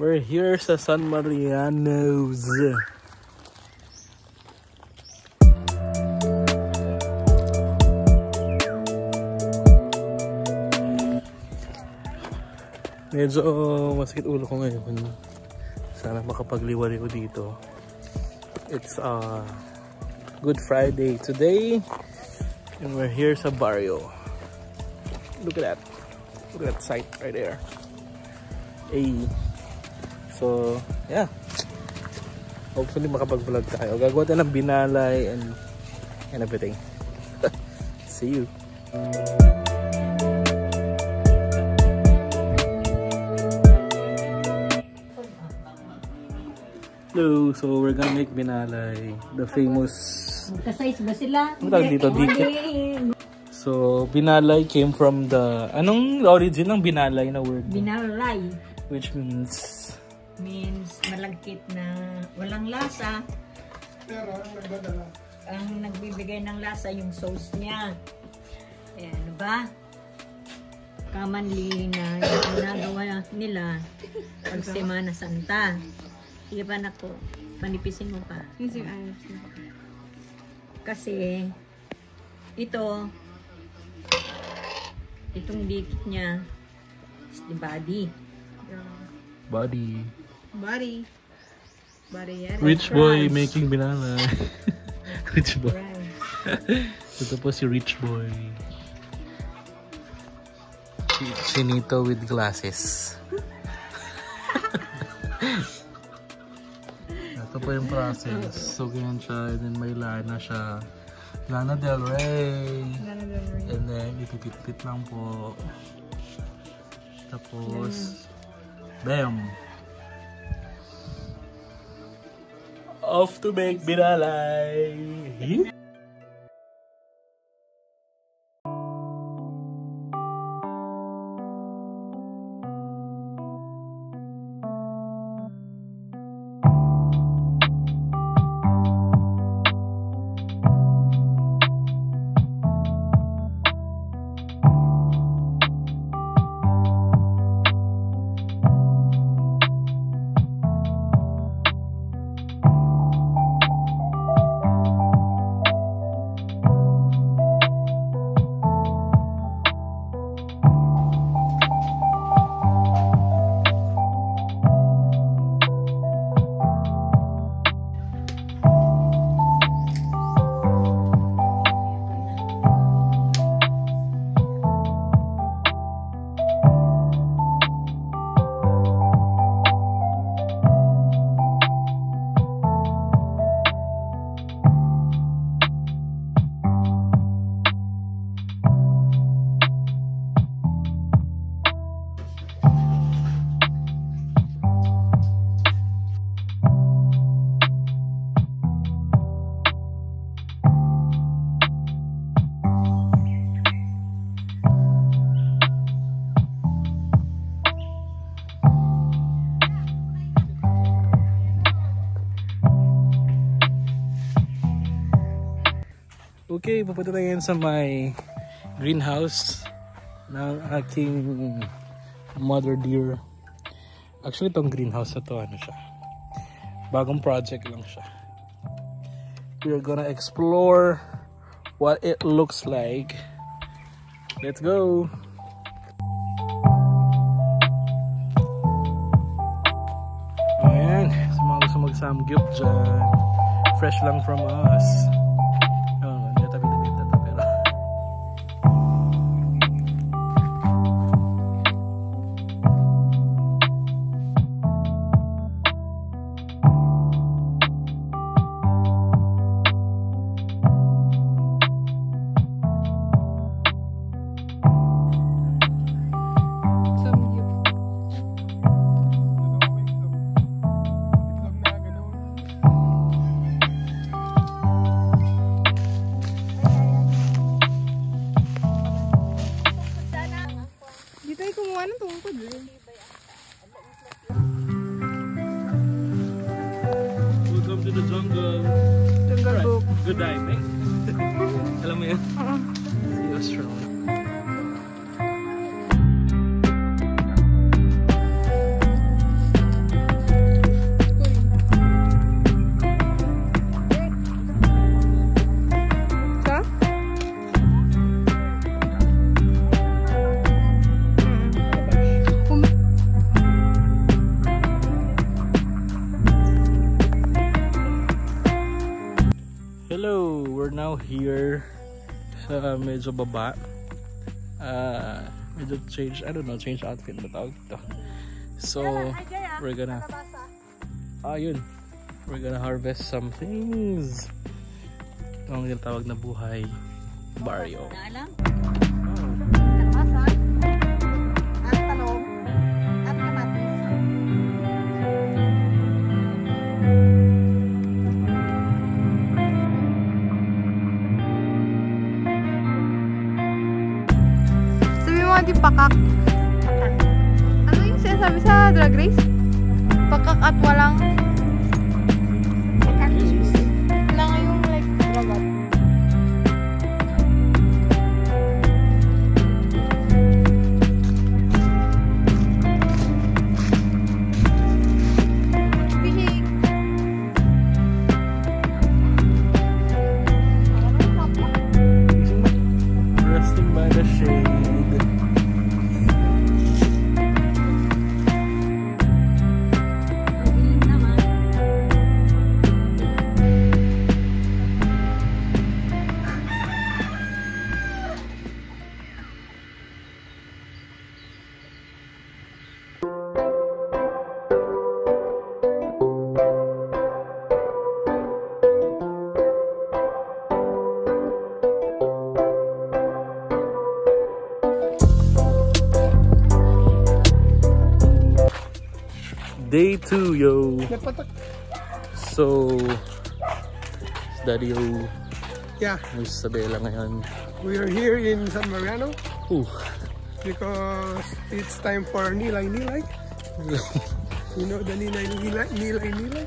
We're here sa San Marianos. Medyo masakit ulo ko ngayon. Sana ko dito. It's uh, Good Friday today. And we're here sa barrio. Look at that. Look at that sight right there. Hey. So, yeah. Hopefully makapag-vlog tayo. Gagawa tayo ng binalay and, and everything. See you. Hello, so we're gonna make binalay. The famous Magkasize ba sila? Dito? So, binalay came from the... Anong origin ng binalay na word? Binalay Which means... means malagkit na walang lasa. Pero ang nagdadala. Ang nagbibigay ng lasa yung sauce niya. Eh, ano ba? Commonly na yung ginagawa nila pag Semana Santa. Sige pa nako, panipisin mo pa. Kasi ito itong dikit niya is the body. Body. Body. Body yan. Rich boy making binalay. rich boy. Right. Ito po si rich boy. Si Chinito with glasses. Ito po yung process. So, ganyan siya. And then may lana siya. Lana Del Rey. And then, ipipit-pit lang po. Tapos, bam! Off to make binalay! Okay, pupunta tayo sa my greenhouse ng aking mother deer. Actually, itong greenhouse na to, ano siya. Bagong project lang siya. We are gonna explore what it looks like. Let's go! Ayan, sa mga gusto mag-samgyup dyan. Fresh lang from us. Tayo kumuha ng tungkod eh. Welcome to the jungle. Jungle Right. Good diving. Alam mo yun? See you strong. Sa medyo baba. Uh, medyo change, I don't know, change outfit ba tawag ito. So, we're gonna, ah yun, we're gonna harvest some things. Ito ang tinatawag na buhay barrio. Pakak. Ano yung sinasabi sa drag race? Pakak at walang... Day 2, yo! So, Daddy O, Yeah, may Isabela ngayon. we are here in San Mariano Ooh. because it's time for Nilay Nilay. You know the Nilay Nilay Nilay Nilay?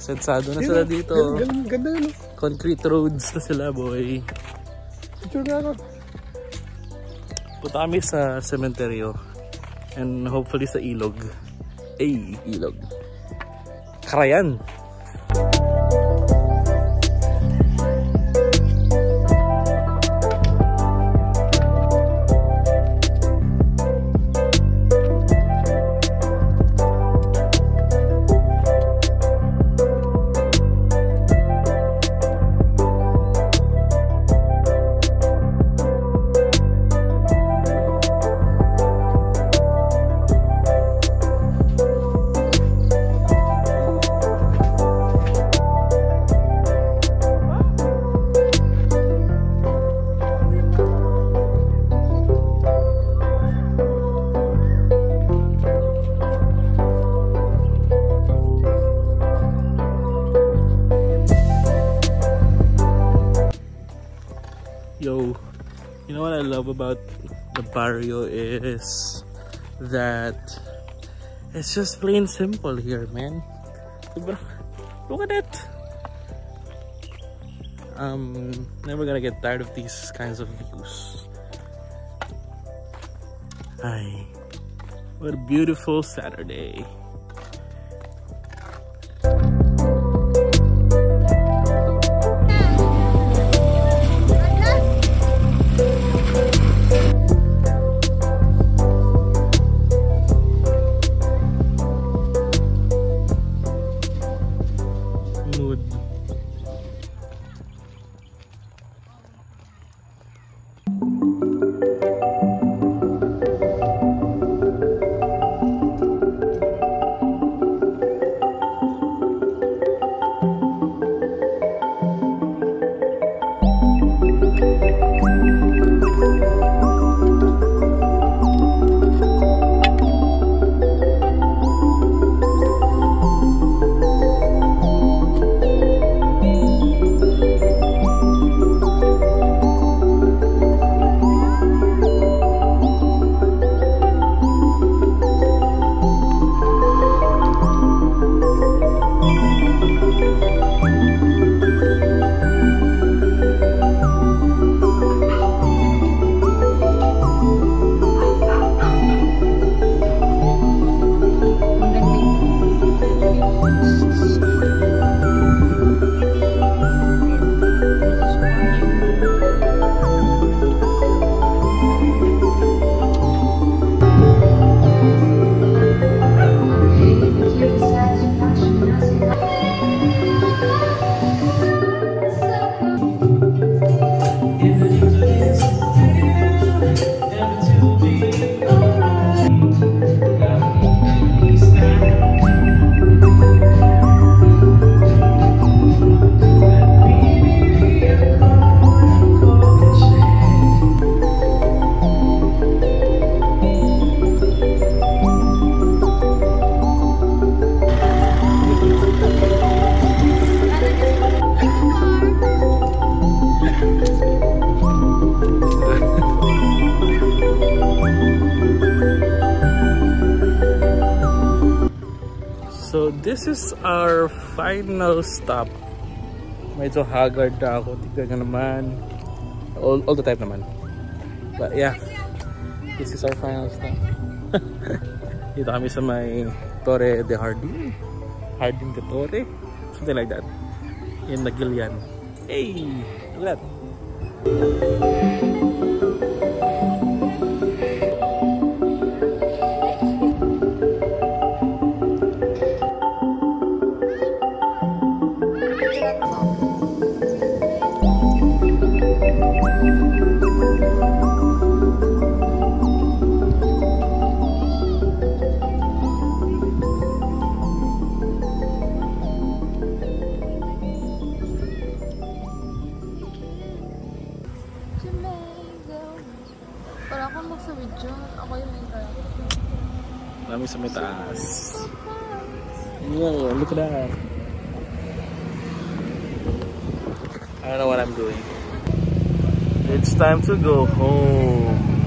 Sensado na sila dito. Ganda, ganda oh. Concrete roads na sila, boy. Picture na ako. Punta kami sa cementerio. And hopefully sa ilog. Ay, ilog. Karayan. Barrio is that it's just plain simple here, man. Look at it. Um, never gonna get tired of these kinds of views. Hi, what a beautiful Saturday. This is our final stop. Medyo haggard na ako. Tignan nga naman. All, all the time naman. But yeah. This is our final stop. Dito kami sa may Torre de Hardin. Hardin de Torre. Something like that. In Nagilian. Hey! Look at that. Para akong nasa video. Ako yung may kaya. Kami sa may taas. Yeah, look at that. I don't know what I'm doing. It's time to go home.